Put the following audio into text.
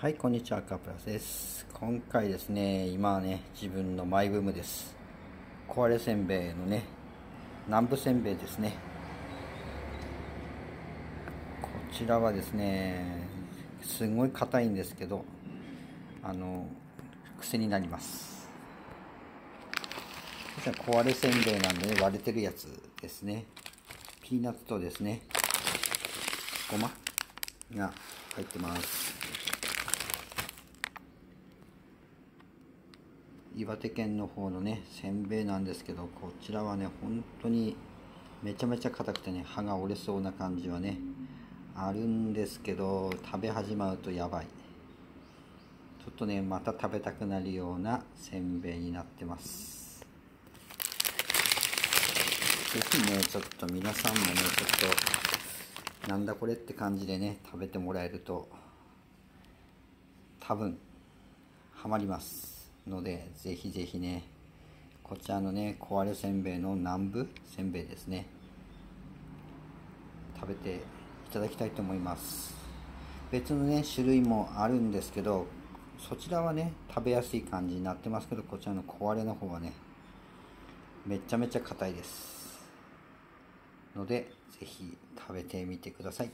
はい、こんにちは、カプラスです。今回ですね、今はね、自分のマイブームです。壊れせんべいのね、南部せんべいですね。こちらはですね、すごい硬いんですけど、あの、癖になります。こちら壊れせんべいなんで、ね、割れてるやつですね。ピーナッツとですね、ごまが入ってます。岩手県の方のねせんべいなんですけどこちらはね本当にめちゃめちゃ硬くてね歯が折れそうな感じはねあるんですけど食べ始まるとやばい。ちょっとねまた食べたくなるようなせんべいになってます。是非ねちょっと皆さんもねちょっとなんだこれって感じでね食べてもらえると多分ハマります。のでぜひぜひねこちらのね壊れせんべいの南部せんべいですね。食べていただきたいと思います。別のね種類もあるんですけどそちらはね食べやすい感じになってますけどこちらの壊れの方はねめちゃめちゃ硬いです。のでぜひ食べてみてください。